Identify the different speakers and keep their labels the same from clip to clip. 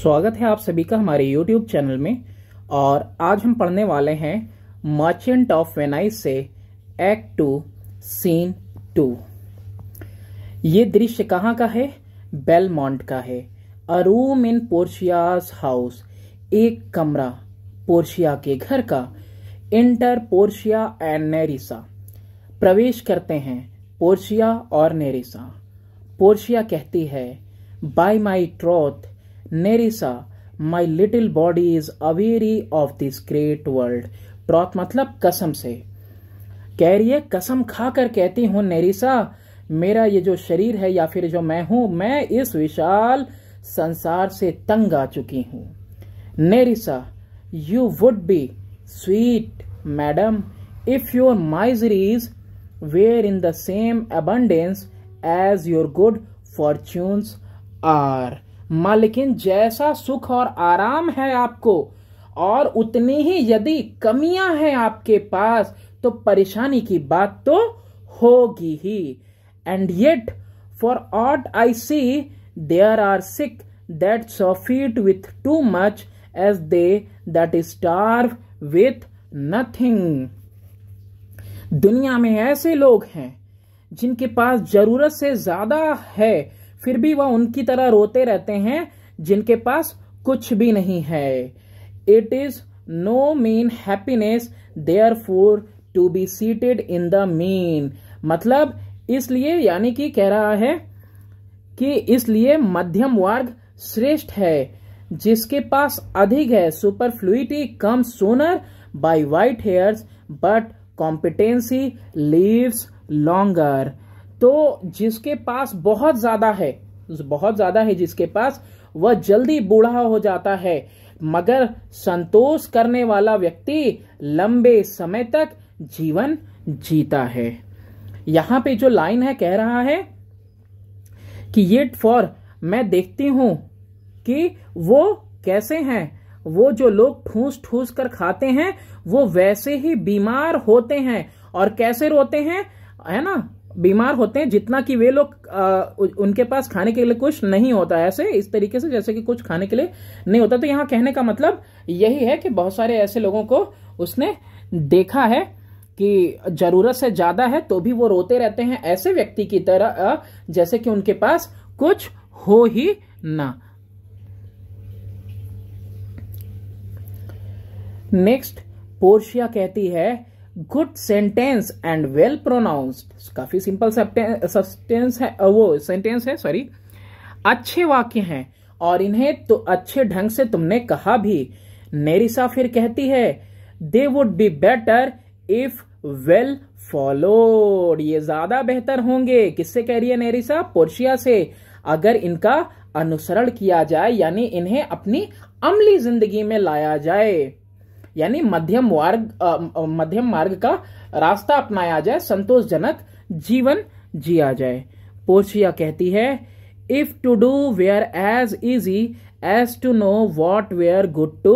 Speaker 1: स्वागत है आप सभी का हमारे YouTube चैनल में। और आज हम पढ़ने वाले हैं मर्चेंट ऑफ़ वेनाइस से एक्ट टू सीन टू ये दृश्य कहाँ का है? बेलमोंट का है। अ रूम इन पोर्शियाज हाउस एक कमरा पोर्शिया के घर का। इंटर पोर्शिया एंड नेरिसा प्रवेश करते हैं पोर्शिया और नेरिसा पोर्शिया कहती है by my troth Nerissa my little body is aweary of this great world troth मतलब कसम से। कह रही है, कसम खाकर कहती हूँ नेरिसा मेरा ये जो शरीर है या फिर जो मैं हूँ, मैं इस विशाल संसार से तंग आ चुकी हूँ। Nerissa you would be sweet madam if your miseries were in the same abundance as your good fortunes are माँ लेकिन जैसा सुख और आराम है आपको, और उतनी ही यदि कमियाँ हैं आपके पास तो परेशानी की बात तो होगी ही। And yet for aught I see there are sick that surfeit with too much as they that is starve with nothing दुनिया में ऐसे लोग हैं, जिनके पास ज़रूरत से ज़्यादा है फिर भी वह उनकी तरह रोते रहते हैं, जिनके पास कुछ भी नहीं है। It is no mean happiness therefore to be seated in the mean मतलब इसलिए, यानी कि कह रहा है कि इसलिए मध्यम वर्ग श्रेष्ठ है, जिसके पास अधिक है super superfluity come sooner by white hairs but competency lives longer तो जिसके पास बहुत ज़्यादा है, बहुत ज़्यादा है जिसके पास, वह जल्दी बूढ़ा हो जाता है। मगर संतोष करने वाला व्यक्ति लंबे समय तक जीवन जीता है। यहाँ पे जो लाइन है, कह रहा है कि ये फॉर मैं देखती हूँ कि वो कैसे हैं। वो जो लोग ठूस ठूस कर खाते हैं, वो वैसे ही बीमार होते हैं। और कैसे रोते हैं? है ना? बीमार होते हैं जितना कि वे लोग उनके पास खाने के लिए कुछ नहीं होता है ऐसे, इस तरीके से जैसे कि कुछ खाने के लिए नहीं होता। तो यहाँ कहने का मतलब यही है कि बहुत सारे ऐसे लोगों को उसने देखा है कि ज़रूरत से ज़्यादा है तो भी वो रोते रहते हैं ऐसे व्यक्ति की तरह जैसे कि उनके पास कुछ हो ही ना। नेक्स्ट, पोर्शिया कहती है good sentence and well pronounced. काफ़ी सिंपल सब्सटेंस है वो सेंटेंस है, सॉरी। अच्छे वाक्य हैं, और इन्हें तो अच्छे ढंग से तुमने कहा भी। नेरिसा फिर कहती है they would be better if well followed ये ज़्यादा बेहतर होंगे। किससे कह रही है नेरिसा? पोर्शिया से। अगर इनका अनुसरण किया जाए, यानी इन्हें अपनी अमली ज़िंदगी में लाया जाए। यानी मध्यम मार्ग मध्यम मार्ग का रास्ता अपनाया जाए संतोषजनक जीवन जिया जाए। पोर्शिया कहती है if to do were as easy as to know what were good to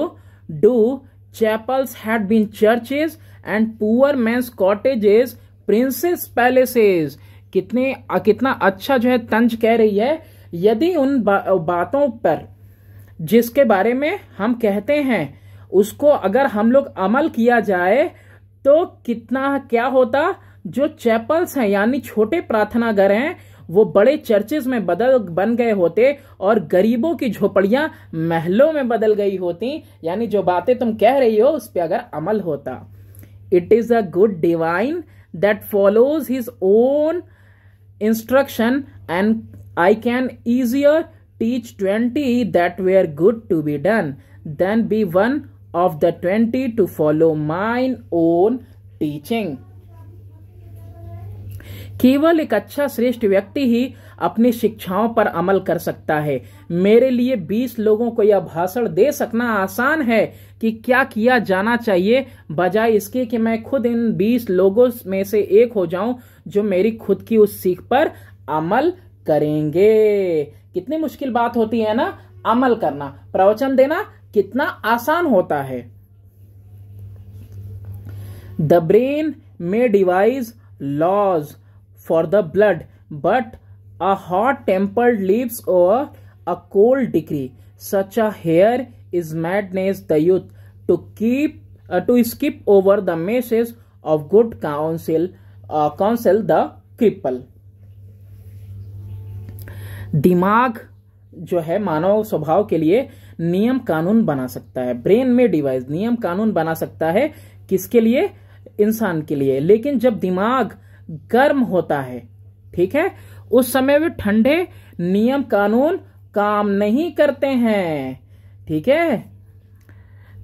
Speaker 1: do chapels had been churches and poor men's cottages princes palaces कितने कितना अच्छा जो है तंज कह रही है यदि उन बा, बातों पर जिसके बारे में हम कहते हैं उसको अगर हम लोग अमल किया जाए तो कितना, क्या होता? जो चैपल्स हैं, यानी छोटे प्रार्थना घर हैं, वो बड़े चर्चेज में बदल, बन गए होते और गरीबों की झोपड़ियाँ महलों में बदल गई होती। यानी जो बातें तुम कह रही हो, उस पर अगर अमल होता। It is a good divine that follows his own instruction and I can easier teach twenty that were good to be done than be one of the 20 to follow mine own teaching. केवल एक अच्छा श्रेष्ठ व्यक्ति ही अपनी शिक्षाओं पर अमल कर सकता है। मेरे लिए 20 लोगों को यह भाषण दे सकना आसान है कि क्या किया जाना चाहिए, बजाय इसके कि मैं खुद इन 20 लोगों में से एक हो जाऊँ जो मेरी खुद की उस सीख पर अमल करेंगे। कितनी मुश्किल बात होती है ना? अमल करना। प्रवचन देना कितना आसान होता है। The brain may devise laws for the blood but a hot tempered lives over a cold degree such a hare is madness the youth to keep to skip over the message of good counsel counsel the cripple दिमाग जो है मानव स्वभाव के लिए नियम कानून बना सकता है। ब्रेन में डिवाइस नियम कानून बना सकता है किसके लिए? इंसान के लिए। लेकिन जब दिमाग गर्म होता है, ठीक है, उस समय वे ठंडे नियम कानून काम नहीं करते हैं, ठीक है?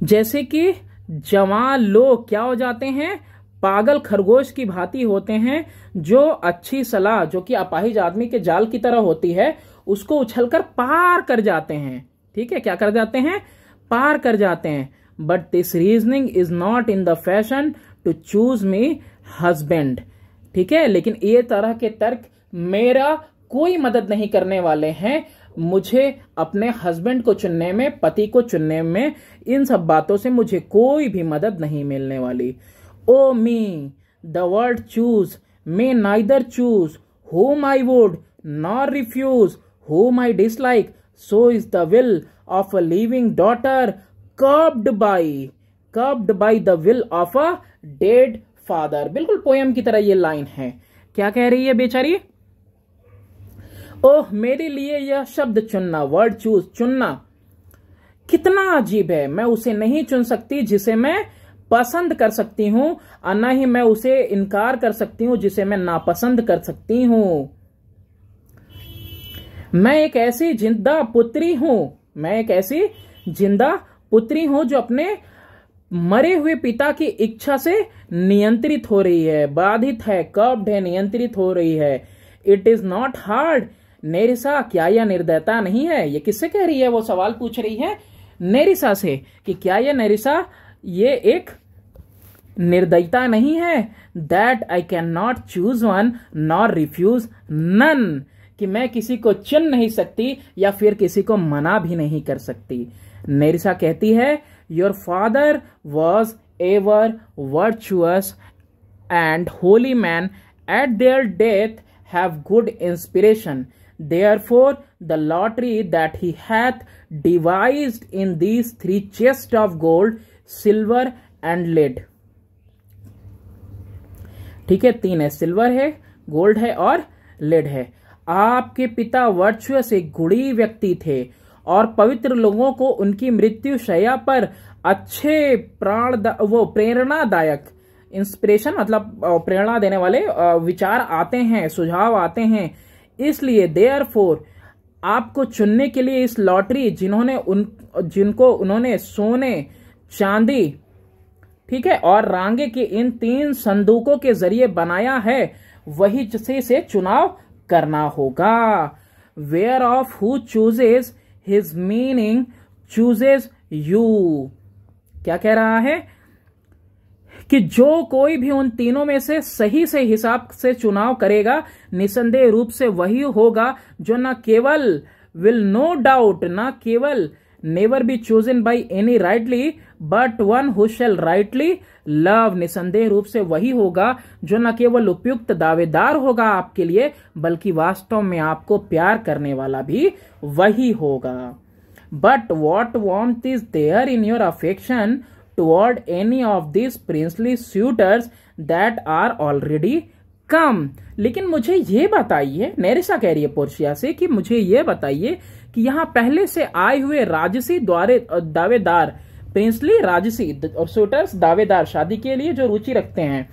Speaker 1: जैसे कि जवान लोग क्या हो जाते हैं? पागल खरगोश की भांति होते हैं, जो अच्छी सलाह, जो कि अपाहिज आदमी के जाल की तरह होती है, उसको उछलकर पार कर जाते हैं। ठीक है, क्या कर जाते हैं? पार कर जाते हैं। But this reasoning is not in the fashion to choose me husband ठीक है, लेकिन ये तरह के तर्क मेरा कोई मदद नहीं करने वाले हैं। मुझे अपने हस्बैंड को चुनने में, पति को चुनने में, इन सब बातों से मुझे कोई भी मदद नहीं मिलने वाली। ओ me the word choose may neither choose whom I would nor refuse whom I dislike so is the will of a living daughter curbed by curbed by the will of a dead father बिल्कुल poem की तरह ये line है। क्या कह रही है बेचारी? ओह, मेरे लिए यह शब्द चुनना वर्ड चूज़ चुनना कितना अजीब है। मैं उसे नहीं चुन सकती जिसे मैं पसंद कर सकती हूँ, और न ही मैं उसे इनकार कर सकती हूँ जिसे मैं नापसंद कर सकती हूँ। मैं एक ऐसी ज़िंदा पुत्री हूँ, मैं एक ऐसी ज़िंदा पुत्री हूँ जो अपने मरे हुए पिता की इच्छा से नियंत्रित हो रही है, बाधित है कब्ड है, नियंत्रित हो रही है। It is not hard Nerissa क्या यह निर्दयता नहीं है? ये किससे कह रही है? वो सवाल पूछ रही है नेरिसा से कि क्या यह नेरिसा ये एक निर्दयता नहीं है? That I can not choose one nor refuse none कि मैं किसी को चुन नहीं सकती या फिर किसी को मना भी नहीं कर सकती। नेरिसा कहती है your father was ever virtuous and holy man at their death have good inspiration Therefore, the lottery that he hath devised in these three chests of gold, silver and lead. ठीक है तीन है silver है gold है और lead है। आपके पिता वर्चुअस से गुड़ी व्यक्ति थे और पवित्र लोगों को उनकी मृत्यु शया पर अच्छे प्राण वो प्रेरणादायक इंस्पिरेशन मतलब प्रेरणा देने वाले विचार आते हैं, सुझाव आते हैं। इसलिए देयर फोर आपको चुनने के लिए इस लॉटरी जिन्होंने उन, जिनको उन्होंने सोने, चांदी, ठीक है, और रांगे के इन तीन संदूकों के ज़रिए बनाया है, वही जिसे से चुनाव करना होगा। Whereof who chooses his meaning chooses you क्या कह रहा है? कि जो कोई भी उन तीनों में से सही से हिसाब से चुनाव करेगा, निसंदेह रूप से वही होगा जो न केवल विल नो डाउट न केवल never be chosen by any rightly but one who shall rightly love निसंदेह रूप से वही होगा जो न केवल उपयुक्त दावेदार होगा आपके लिए, बल्कि वास्तव में आपको प्यार करने वाला भी वही होगा। But what want is there in your affection toward any of this princely suitors that are already come लेकिन मुझे ये बताइए नेरिसा कह रही है पोर्शिया से कि मुझे ये बताइए कि यहाँ पहले से आए हुए राजसी द्वारे दावेदार, प्रिंसली राजसी और सुटर्स दावेदार शादी के लिए जो रुचि रखते हैं।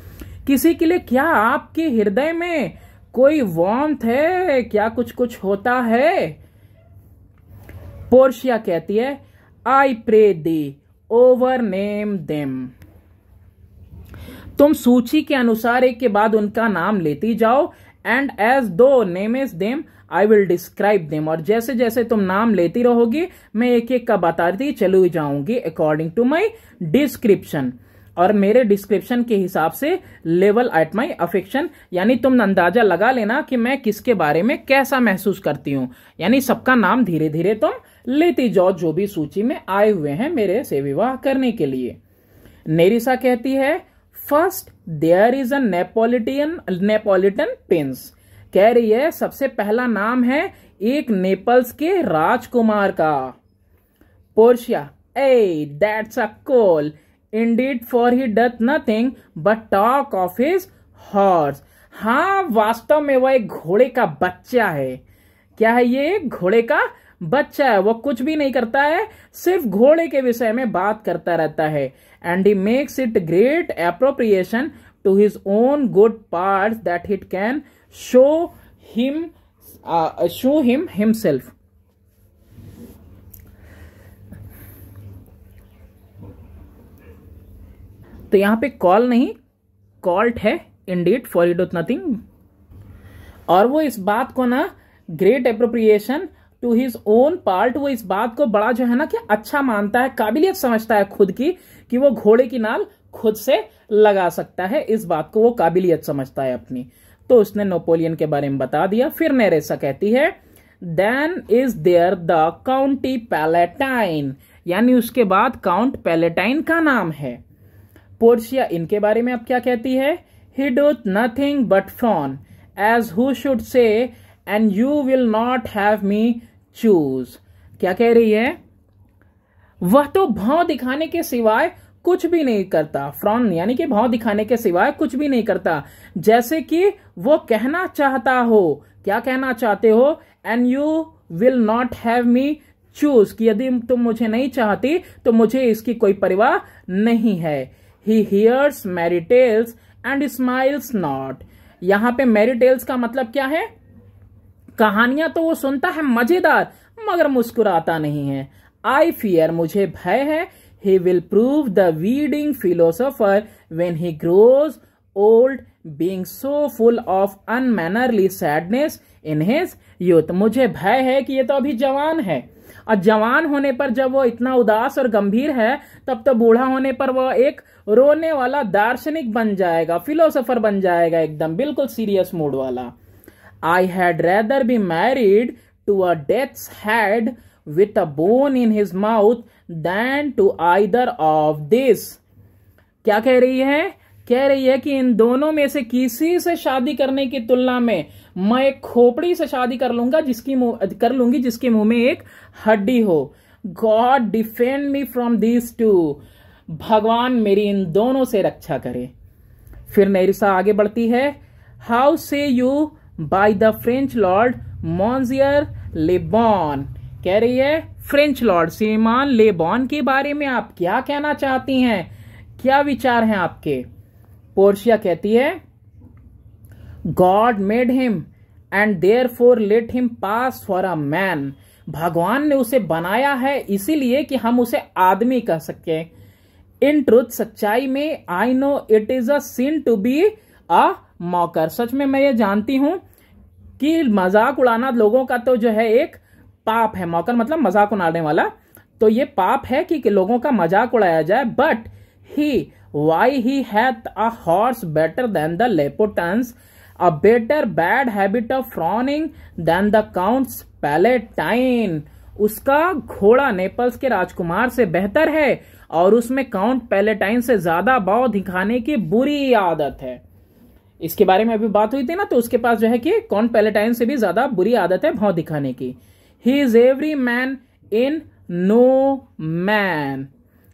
Speaker 1: किसी के लिए क्या आपके हृदय में कोई वॉन्थ है? क्या कुछ कुछ होता है? पोर्शिया कहती है I pray thee over name them तुम सूची के अनुसार एक के बाद उनका नाम लेती जाओ and as thou name is them I will describe them और जैसे जैसे तुम नाम लेती रहोगी, मैं एक एक का बताती चली जाऊँगी अकॉर्डिंग टू माई डिस्क्रिप्शन और मेरे डिस्क्रिप्शन के हिसाब से लेवल एट माई अफेक्शन यानी तुम अंदाज़ा लगा लेना कि मैं किसके बारे में कैसा महसूस करती हूँ। यानी सबका नाम धीरे धीरे तुम लेती जाओ, जो भी सूची में आए हुए हैं मेरे से विवाह करने के लिए। नेरिसा कहती है first there is a Neapolitan Neapolitan prince कह रही है, सबसे पहला नाम है एक नेपल्स के राजकुमार का। Portia, ay that's a colt indeed for he doth nothing but talk of his horse हाँ वास्तव में वह एक घोड़े का बच्चा है। क्या है ये? घोड़े का बच्चा है। वो कुछ भी नहीं करता है, सिर्फ़ घोड़े के विषय में बात करता रहता है। And he makes it great appropriation to his own good part that it can show him show him himself तो यहाँ पे कॉल नहीं कॉल्ट है इंडीड फॉर इट नथिंग और वो इस बात को ना great appropriation to his own part वो इस बात को बड़ा जो है ना कि अच्छा मानता है, काबिलियत समझता है खुद की, कि वो घोड़े की नाल खुद से लगा सकता है, इस बात को वो काबिलियत समझता है अपनी। तो उसने नोपोलियन के बारे में बता दिया। फिर नेरेसा कहती है then is there the county palatine यानी उसके बाद काउंट पैलेटाइन का नाम है। पोर्शिया इनके बारे में अब क्या कहती है? He doth nothing but frown as who should say and you will not have me choose क्या कह रही है? वह तो भाव दिखाने के सिवाय कुछ भी नहीं करता। फ्रॉन यानी कि भाव दिखाने के सिवाय कुछ भी नहीं करता। जैसे कि वो कहना चाहता हो। क्या कहना चाहते हो? And you will not have me choose कि यदि तुम मुझे नहीं चाहती तो मुझे इसकी कोई परवाह नहीं है। He hears merry tales and smiles not यहाँ पे मैरिटेल्स का मतलब क्या है? कहानियाँ तो वो सुनता है मज़ेदार, मगर मुस्कुराता नहीं है। आई फियर मुझे भय है he will prove the weeping philosopher when he grows old being so full of unmannerly sadness in his youth मुझे भय है कि ये तो अभी जवान है। और जवान होने पर जब वो इतना उदास और गंभीर है, तब तो बूढ़ा होने पर वो एक रोने वाला दार्शनिक बन जाएगा फिलोसोफर बन जाएगा एकदम, बिल्कुल सीरियस मूड वाला। I had rather be married to a death's head with a bone in his mouth than to either of this. क्या कह रही है? कह रही है कि इन दोनों में से किसी से शादी करने की तुलना में मैं एक खोपड़ी से शादी कर लूँगा जिसकी कर लूँगी जिसके मुँह में एक हड्डी हो। God defend me from this two भगवान मेरी इन दोनों से रक्षा करे। फिर नेरिसा आगे बढ़ती है। How say you by the French lord Monsieur Le Bon कह रही है फ्रेंच लॉर्ड श्रीमान लेबॉन के बारे में आप क्या कहना चाहती हैं? क्या विचार हैं आपके? पोर्शिया कहती है God made him and therefore let him pass for a man भगवान ने उसे बनाया है इसीलिए कि हम उसे आदमी कह सके इन ट्रुथ सच्चाई में I know it is a sin to be a mocker सच में मैं ये जानती हूँ कि मज़ाक उड़ाना लोगों का तो जो है एक पाप है मौकर मतलब मज़ाक उड़ाने वाला। तो ये पाप है कि, कि लोगों का मज़ाक उड़ाया जाए but he why he hath a horse better than the Neapolitan's a better bad habit of frowning than the count's palatine उसका घोड़ा नेपल्स के राजकुमार से बेहतर है और उसमें काउंट पैलेटाइन से ज़्यादा भाव दिखाने की बुरी आदत है। इसके बारे में अभी बात हुई थी ना तो उसके पास जो है कि कौन पैलेटाइन से भी ज़्यादा बुरी आदत है भाव दिखाने की। He is every man in no man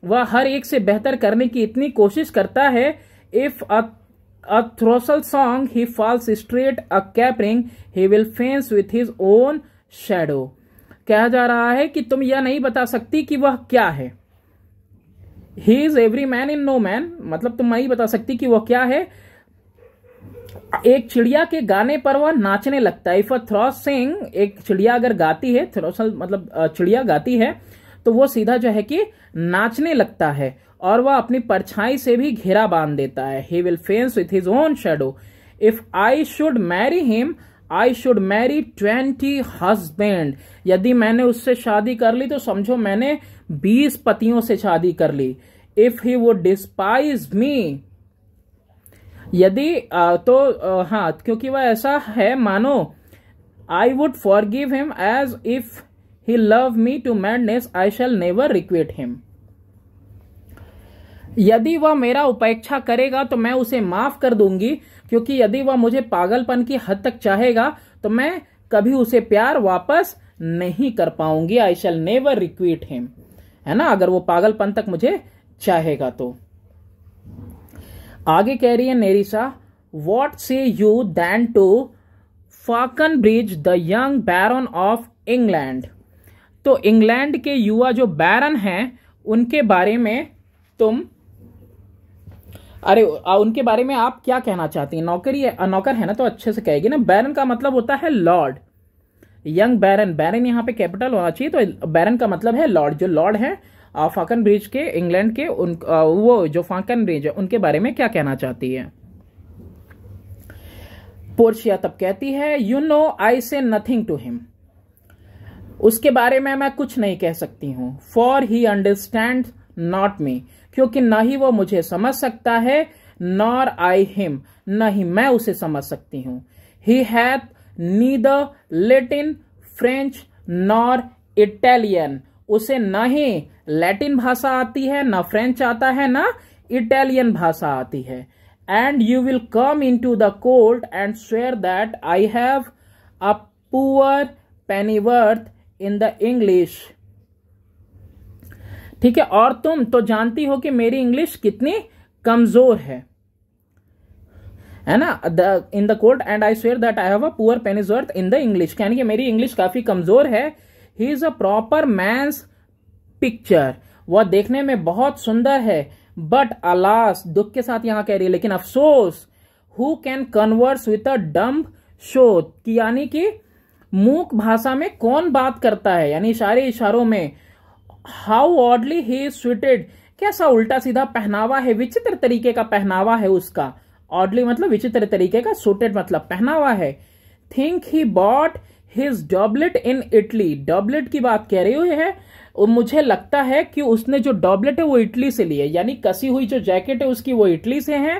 Speaker 1: वह हर एक से बेहतर करने की इतनी कोशिश करता है if a throstle song he falls straight a capering he will fence with his own shadow कहा जा रहा है कि तुम यह नहीं बता सकती कि वह क्या है। He is every man in no man मतलब तुम नहीं बता सकती कि वह क्या है। एक चिड़िया के गाने पर वह नाचने लगता है। इफ़ अ थ्रॉस सिंग एक चिड़िया अगर गाती है, थ्रोसल मतलब चिड़िया गाती है तो वो सीधा जो है कि नाचने लगता है और वह अपनी परछाई से भी घेरा बाँध देता है। He will fence with his own shadow if I should marry him I should marry twenty husband यदि मैंने उससे शादी कर ली तो समझो मैंने बीस पतियों से शादी कर ली। If he would despise me यदि तो हाँ क्योंकि वह ऐसा है, मानो I would forgive him as if he love me to madness I shall never requite him यदि वह मेरा उपेक्षा करेगा तो मैं उसे माफ़ कर दूँगी, क्योंकि यदि वह मुझे पागलपन की हद तक चाहेगा तो मैं कभी उसे प्यार वापस नहीं कर पाऊँगी I shall never requite him है ना? अगर वो पागलपन तक मुझे चाहेगा तो। आगे कह रही है Nerissa what say you then to Falconbridge the young baron of England तो इंग्लैंड के युवा जो बैरन हैं, उनके बारे में तुम, अरे उनके बारे में आप क्या कहना चाहती हैं? नौकरी है नौकर है ना तो अच्छे से कहेगी ना। बैरन का मतलब होता है लॉर्ड यंग बैरन बैरन यहाँ पे कैपिटल होना चाहिए तो बैरन का मतलब है लॉर्ड जो लॉर्ड है फाकन ब्रिज के इंग्लैंड के, उन वो जो फाकन ब्रिज है, उनके बारे में क्या कहना चाहती है? पोर्शिया तब कहती है यू नो आई से नथिंग टू हिम उसके बारे में मैं कुछ नहीं कह सकती हूँ। For he understand not me क्योंकि न ही वो मुझे समझ सकता है नॉर आई हिम न ही मैं उसे समझ सकती हूँ। He hath neither Latin French nor Italian उसे न ही लैटिन भाषा आती है, न फ्रेंच आता है, न इटालियन भाषा आती है। And you will come into the court and swear that I have a poor pennyworth in the English ठीक है, और तुम तो जानती हो कि मेरी इंग्लिश कितनी कमज़ोर है। है ना? In the court and I swear that I have a poor pennyworth in the English यानी कि मेरी इंग्लिश काफ़ी कमज़ोर है he is a proper man's picture वह देखने में बहुत सुंदर है। बट अलास दुख के साथ यहाँ कह रही है, लेकिन अफसोस who can converse with a dumb show यानी कि मूक भाषा में कौन बात करता है? यानी इशारे इशारों में हाउ ऑडली ही स्वीटेड कैसा उल्टा सीधा पहनावा है? विचित्र तरीके का पहनावा है उसका। ऑडली मतलब विचित्र तरीके का सुटेड मतलब पहनावा है। Think he bought his doublet in Italy doublet की बात कह रही हुई है और मुझे लगता है कि उसने जो डॉबलेट है वो इटली से ली है। यानी कसी हुई जो जैकेट है उसकी वो इटली से है।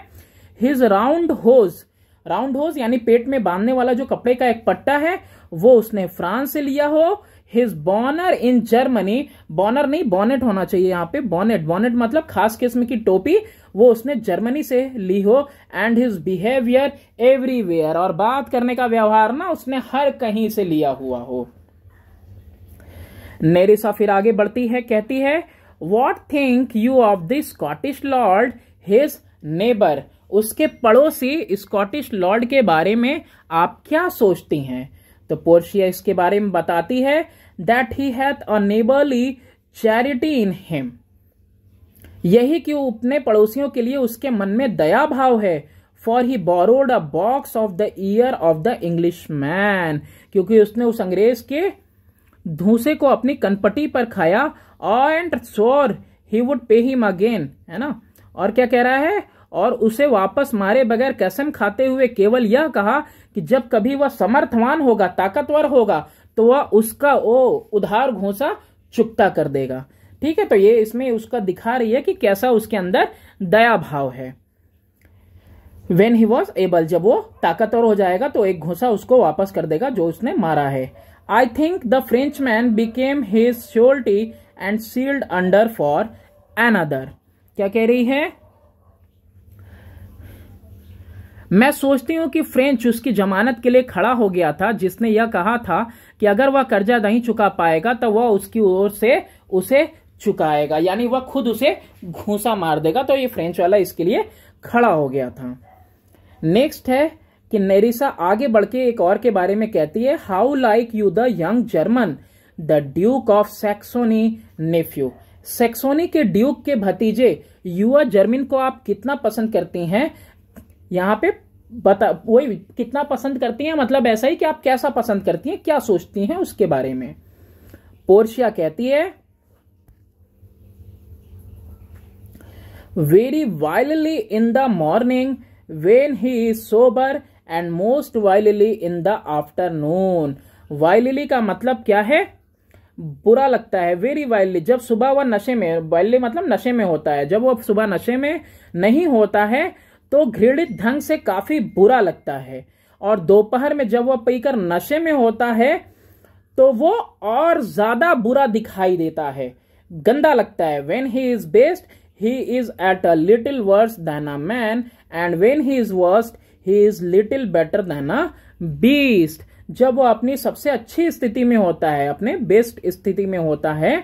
Speaker 1: His round hose round hose यानी पेट में बांधने वाला जो कपड़े का एक पट्टा है, वो उसने फ्रांस से लिया हो। हिज बॉनर इन जर्मनी बॉनर नहीं बॉनेट होना चाहिए यहाँ पे। बॉनेट बॉनेट मतलब खास किस्म की टोपी। वो उसने जर्मनी से ली हो एंड हिज बिहेवियर एवरीवेयर और बात करने का व्यवहार ना उसने हर कहीं से लिया हुआ हो। नेरिसा फिर आगे बढ़ती है, कहती है what think you of the Scottish lord his neighbour उसके पड़ोसी स्कॉटिश लॉर्ड के बारे में आप क्या सोचती हैं? तो पोर्शिया इसके बारे में बताती है that he hath a neighbourly charity in him यही कि अपने पड़ोसियों के लिए उसके मन में दया भाव है। For he borrowed a box of the ear of the Englishman क्योंकि उसने उस अंग्रेज़ के धूसे को अपनी कनपटी पर खाया and sure he would pay him again है ना? और क्या कह रहा है? और उसे वापस मारे बगैर कसम खाते हुए केवल यह कहा कि जब कभी वह समर्थवान होगा, ताकतवर होगा तो वह उसका वो उधार घोसा चुकता कर देगा। ठीक है तो ये इसमें उसका दिखा रही है कि कैसा उसके अंदर दया भाव है। वेन ही वॉज़ एबल जब वो ताकतवर हो जाएगा तो एक घोसा उसको वापस कर देगा जो उसने मारा है। I think the Frenchman became his surety and sealed under for another क्या कह रही है? मैं सोचती हूँ कि फ्रेंच उसकी जमानत के लिए खड़ा हो गया था, जिसने यह कहा था कि अगर वह कर्जा नहीं चुका पाएगा तो वह उसकी ओर से उसे चुकाएगा। यानी वह खुद उसे घूसा मार देगा। तो ये फ्रेंच वाला इसके लिए खड़ा हो गया था। नेक्स्ट है कि नेरिसा आगे बढ़ के एक और के बारे में कहती है how like you the young German the duke of Saxony nephew Saxony के ड्यूक के भतीजे, युवा जर्मन को आप कितना पसंद करती हैं? यहाँ पे बता, वही कितना पसंद करती हैं? मतलब ऐसा ही कि आप कैसा पसंद करती हैं, क्या सोचती हैं उसके बारे में? पोर्शिया कहती है very vilely in the morning when he is sober and most vilely in the afternoon vilely का मतलब क्या है? बुरा लगता है। वेरी वाइल्डली जब सुबह वह नशे में वाइल्डली मतलब नशे में होता है। जब वह सुबह नशे में नहीं होता है तो घृणित ढंग से काफ़ी बुरा लगता है। और दोपहर में जब वह पीकर नशे में होता है तो वो और ज़्यादा बुरा दिखाई देता है। गंदा लगता है। When he is best he is at a little worse than a man and when he is worst he is little better than a beast जब वो अपनी सबसे अच्छी स्थिति में होता है, अपने बेस्ट स्थिति में होता है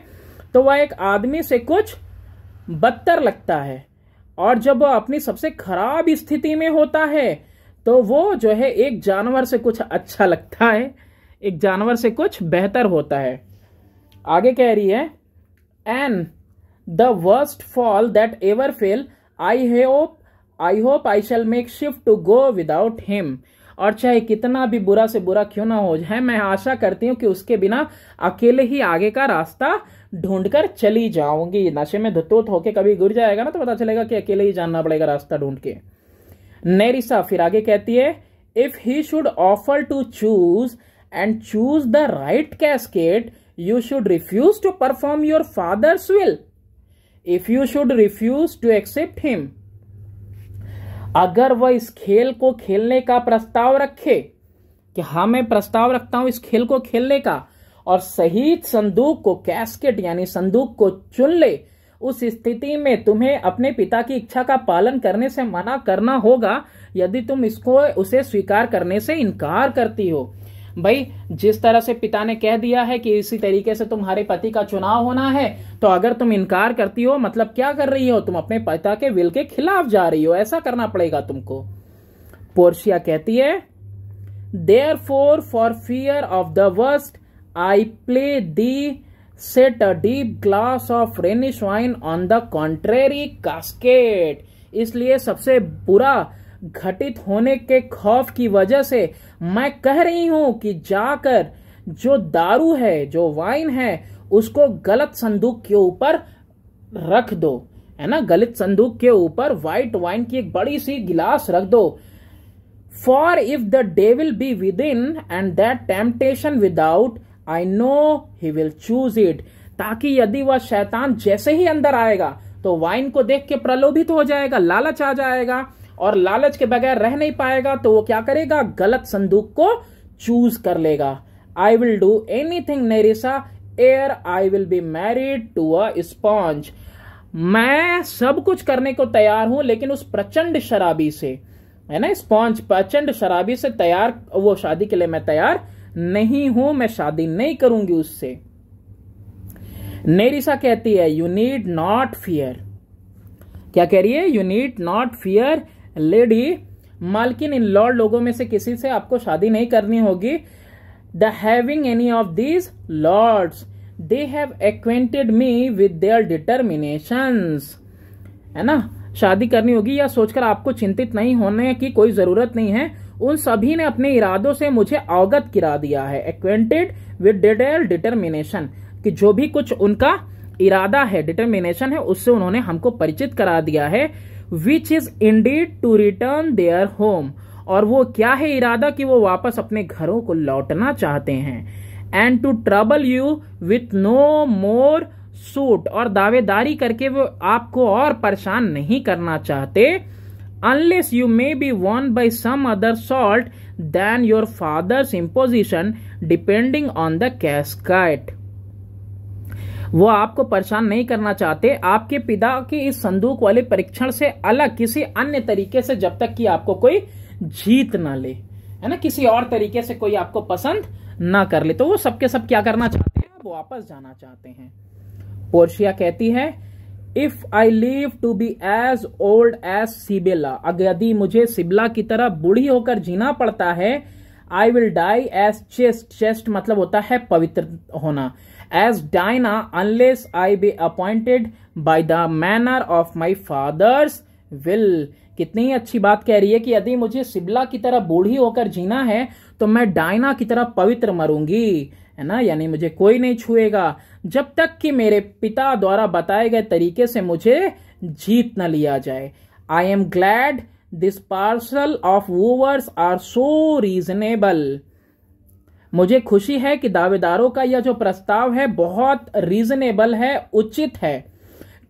Speaker 1: तो वह एक आदमी से कुछ बदतर लगता है। और जब वह अपनी सबसे खराब स्थिति में होता है तो वो जो है एक जानवर से कुछ अच्छा लगता है, एक जानवर से कुछ बेहतर होता है। आगे कह रही है and the worst fall that ever fell I hope I hope I shall make shift to go without him और चाहे कितना भी बुरा से बुरा क्यों ना हो जाए, मैं आशा करती हूँ कि उसके बिना अकेले ही आगे का रास्ता ढूंढकर चली जाऊँगी। नशे में धुतुत होके कभी गिर जाएगा ना तो पता चलेगा कि अकेले ही जानना पड़ेगा रास्ता ढूंढ के। नेरिसा फिर आगे कहती है if he should offer to choose and choose the right casket you should refuse to perform your father's will if you should refuse to accept him अगर वह इस खेल को खेलने का प्रस्ताव रखे, कि हाँ मैं प्रस्ताव रखता हूँ इस खेल को खेलने का, और सही संदूक को कैस्केट यानी संदूक को चुन ले, उस स्थिति में तुम्हें अपने पिता की इच्छा का पालन करने से मना करना होगा, यदि तुम इसको, उसे स्वीकार करने से इनकार करती हो। भाई, जिस तरह से पिता ने कह दिया है कि इसी तरीके से तुम्हारे पति का चुनाव होना है तो अगर तुम इनकार करती हो मतलब क्या कर रही हो? तुम अपने पिता के विल के खिलाफ जा रही हो, ऐसा करना पड़ेगा तुमको। पोर्शिया कहती है therefore for fear of the worst I pray thee set a deep glass of Rhenish wine on the contrary casket इसलिए सबसे बुरा घटित होने के खौफ की वजह से मैं कह रही हूँ कि जाकर जो दारू है, जो वाइन है, उसको गलत संदूक के ऊपर रख दो, है ना? गलत संदूक के ऊपर व्हाइट वाइन की एक बड़ी सी गिलास रख दो। For if the devil be within and that temptation without I know he will choose it ताकि यदि वह शैतान जैसे ही अंदर आएगा तो वाइन को देख के प्रलोभित हो जाएगा, लालच आ जाएगा। और लालच के बगैर रह नहीं पाएगा तो वो क्या करेगा? गलत संदूक को चूज़ कर लेगा। I will do anything Nerissa ere I will be married to a sponge मैं सब कुछ करने को तैयार हूँ, लेकिन उस प्रचंड शराबी से, है ना? स्पॉन्ज प्रचंड शराबी से तैयार, वो शादी के लिए मैं तैयार नहीं हूँ, मैं शादी नहीं करूँगी उससे। नेरिसा कहती है यू नीड नॉट फियर क्या कह रही है? You need not fear lady, मालकिन इन लॉर्ड लोगों में से किसी से आपको शादी नहीं करनी होगी। The having any of these lords, they have acquainted me with their determination है ना? शादी करनी होगी या सोचकर आपको चिंतित नहीं होने की कोई ज़रूरत नहीं है। उन सभी ने अपने इरादों से मुझे अवगत किरा दिया है। एक्वेंटेड विद डिटेल डिटर्मिनेशन कि जो भी कुछ उनका इरादा है डिटर्मिनेशन है, उससे उन्होंने हमको परिचित करा दिया है। Which is indeed to return their home और वो क्या है इरादा कि वो वापस अपने घरों को लौटना चाहते हैं? And to trouble you with no more suit और दावेदारी करके वो आपको और परेशान नहीं करना चाहते unless you may be won by some other sort than your father's imposition depending on the casket वो आपको परेशान नहीं करना चाहते। आपके पिता के इस संदूक वाले परीक्षण से अलग किसी अन्य तरीके से जब तक कि आपको कोई जीत ना ले, है ना? किसी और तरीके से कोई आपको पसंद ना कर ले। तो वो सबके सब क्या करना चाहते हैं? वो वापस जाना चाहते हैं। पोर्शिया कहती है if I live to be as old as Sibylla अगर यदि मुझे सिबला की तरह बूढ़ी होकर जीना पड़ता है I will die as chaste chaste मतलब होता है पवित्र होना। As Diana unless I be appointed by the manner of my father's will कितनी अच्छी बात कह रही है कि यदि मुझे सिबला की तरह बूढ़ी होकर जीना है तो मैं डायना की तरह पवित्र मरूँगी, है ना? यानी मुझे कोई नहीं छुएगा। जब तक कि मेरे पिता द्वारा बताए गए तरीके से मुझे जीत न लिया जाए। I am glad this parcel of wooers are so reasonable मुझे खुशी है कि दावेदारों का यह जो प्रस्ताव है बहुत रीजनेबल है, उचित है,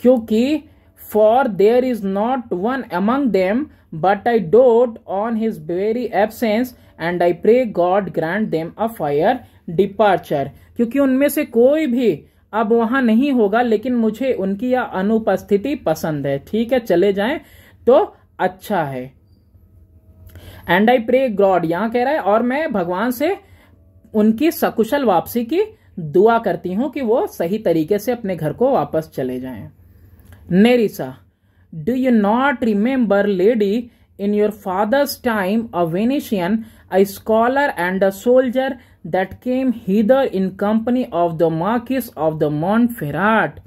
Speaker 1: क्योंकि for there is not one among them but I dote on his very absence and I pray God grant them a fair departure क्योंकि उनमें से कोई भी अब वहाँ नहीं होगा, लेकिन मुझे उनकी यह अनुपस्थिति पसंद है। ठीक है, चले जाएँ तो अच्छा है। एंड आई प्रे गॉड यहाँ कह रहा है, और मैं भगवान से उनकी सकुशल वापसी की दुआ करती हूँ कि वो सही तरीके से अपने घर को वापस चले जाएँ। Nerissa do you not remember lady in your father's time a Venetian a scholar and a soldier that came hither in company of the Marquis of the Montferrat.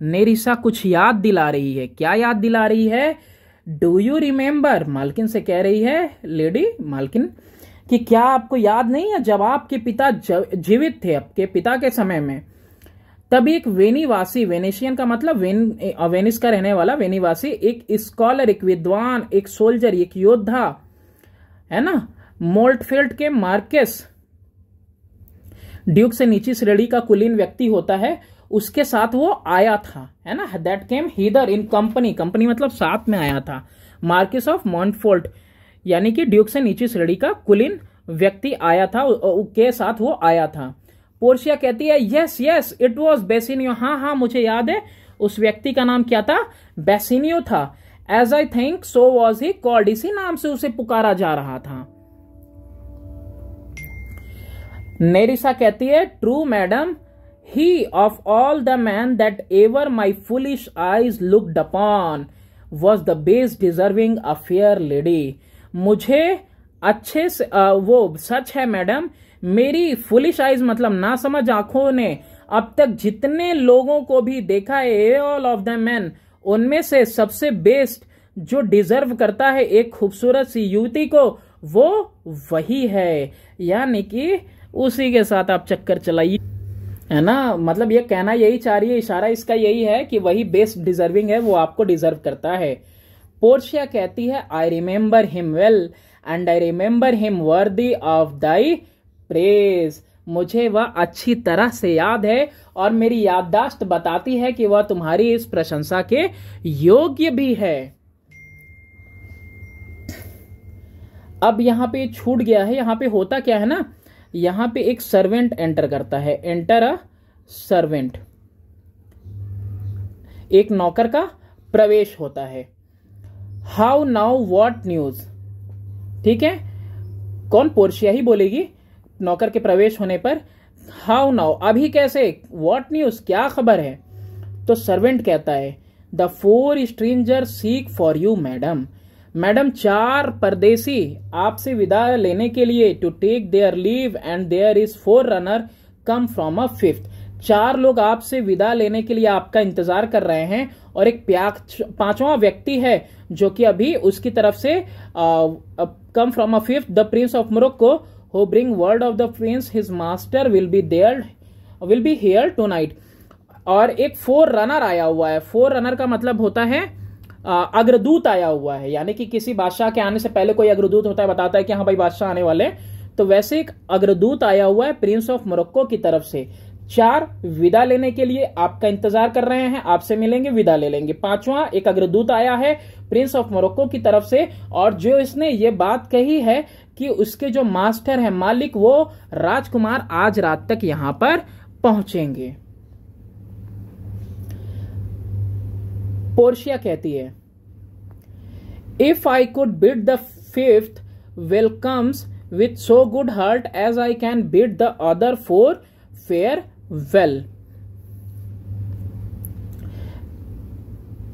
Speaker 1: Nerissa कुछ याद दिला रही है। क्या याद दिला रही है? डू यू रिमेम्बर मालकिन से कह रही है लेडी मालकिन कि क्या आपको याद नहीं है जब आपके पिता जीवित थे आपके पिता के समय में? तब एक वेनीवासी, वेनेशियन का मतलब वेन वेनिस का रहने वाला वेनीवासी, एक स्कॉलर एक विद्वान, एक सोल्जर, एक योद्धा, है ना? मोल्टफील्ड के मार्केस, ड्यूक से नीची श्रेणी का कुलीन व्यक्ति होता है, उसके साथ वो आया था, है ना? That came hither in company company मतलब साथ में आया था। मार्केस ऑफ़ मॉन्टफोल्ट यानी कि ड्यूक से नीची श्रेणी का कुलीन व्यक्ति आया था के साथ वो आया था। पोर्शिया कहती है yes yes it was Bassanio हाँ हाँ मुझे याद है, उस व्यक्ति का नाम क्या था? बेसिनियो था। As I think so was he called इसी नाम से उसे पुकारा जा रहा था। नेरिसा कहती है true madam he of all the man that ever my foolish eyes looked upon was the best deserving a fair lady मुझे अच्छे से आ, वो सच है मैडम मेरी फुलिश आईज मतलब ना समझ आँखों ने अब तक जितने लोगों को भी देखा है ऑल ऑफ़ द मैन उनमें से सबसे बेस्ट जो डिजर्व करता है एक खूबसूरत सी युवती को वो वही है। यानी कि उसी के साथ आप चक्कर चलाइए। है ना? मतलब ये कहना यही चाह रही है इशारा इसका यही है कि वही बेस्ट डिजर्विंग है वो आपको डिजर्व करता है। पोर्शिया कहती है I remember him well and I remember him worthy of thy praise मुझे वह अच्छी तरह से याद है और मेरी याददाश्त बताती है कि वह तुम्हारी इस प्रशंसा के योग्य भी है। अब यहाँ पे छूट गया है, यहाँ पे होता क्या है ना? यहाँ पे एक सर्वेंट एंटर करता है। एंटर अ सर्वेंट एक नौकर का प्रवेश होता है। How now what news? ठीक है? कौन पोर्शिया ही बोलेगी नौकर के प्रवेश होने पर? हाउ नाउ, अभी कैसे? What news? क्या खबर है? तो सर्वेंट कहता है, the four stranger seek for you, madam. Madam, चार परदेसी आपसे विदा लेने के लिए to take their leave and there is forerunner come from a fifth चार लोग आपसे विदा लेने के लिए आपका इंतज़ार कर रहे हैं और एक पांचवा व्यक्ति है जो कि अभी उसकी तरफ़ से come from a fifth the prince of Morocco who bring word of the prince his master will be there will be here tonight और एक फोर रनर आया हुआ है। फोर रनर का मतलब होता है अग्रदूत आया हुआ है। यानी कि किसी बादशाह के आने से पहले कोई अग्रदूत होता है, बताता है कि हाँ भाई बादशाह आने वाले तो वैसे एक अग्रदूत आया हुआ है प्रिंस ऑफ़ मोरक्को की तरफ़ से। चार, विदा लेने के लिए आपका इंतज़ार कर रहे हैं। आपसे मिलेंगे, विदा ले लेंगे। पांचवा, एक अग्रदूत आया है प्रिंस ऑफ़ मोरक्को की तरफ़ से। और जो इसने ये बात कही है कि उसके जो मास्टर है, मालिक, वो राजकुमार आज रात तक यहाँ पर पहुँचेंगे। पोर्शिया कहती है if I could bid the fifth welcomes with so good heart as I can bid the other four farewell.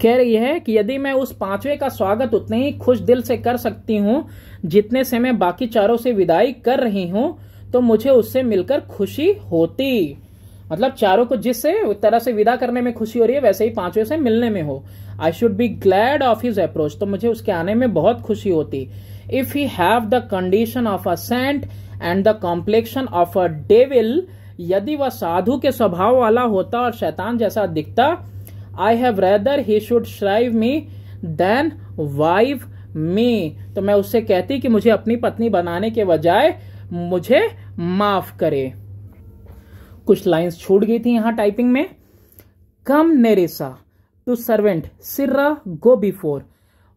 Speaker 1: कह रही है कि यदि मैं उस पांचवे का स्वागत उतने ही खुश दिल से कर सकती हूँ, जितने से मैं बाकी चारों से विदाई कर रही हूँ तो मुझे उससे मिलकर खुशी होती। मतलब चारों को जिससे तरह से विदा करने में खुशी हो रही है, वैसे ही पांचवे से मिलने में हो। I should be glad of his approach तो मुझे उसके आने में बहुत खुशी होती। If he have the condition of a saint and the complexion of a devil यदि वह साधु के स्वभाव वाला होता और शैतान जैसा दिखता I have rather he should shrive me than wive me तो मैं उससे कहती कि मुझे अपनी पत्नी बनाने के बजाय मुझे माफ़ करे। कुछ लाइंस छूट गई थी यहाँ टाइपिंग में। Come Nerissa to servant sirrah go before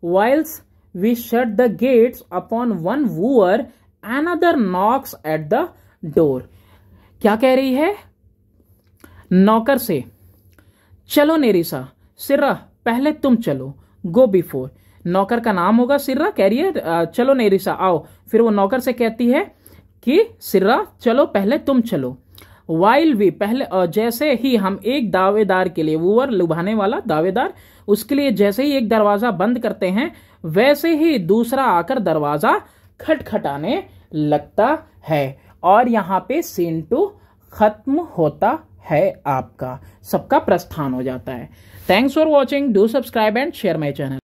Speaker 1: whiles we shut the gates upon one wooer another knocks at the door क्या कह रही है? नौकर से। चलो नेरिसा सिर्रा, पहले तुम चलो। गो बिफोर नौकर का नाम होगा सिर्रा कह रही है चलो नेरिसा आओ। फिर वो नौकर से कहती है कि, सिर्रा, चलो, पहले तुम चलो। वाइल वी पहले जैसे ही हम एक दावेदार के लिए, वूवर, लुभाने वाला दावेदार, उसके लिए जैसे ही एक दरवाज़ा बंद करते हैं, वैसे ही दूसरा आकर दरवाज़ा खटखटाने लगता है। और यहाँ पे टू खत्म होता है आपका। सबका प्रस्थान हो जाता है। Thanks for watching do subscribe and share my channel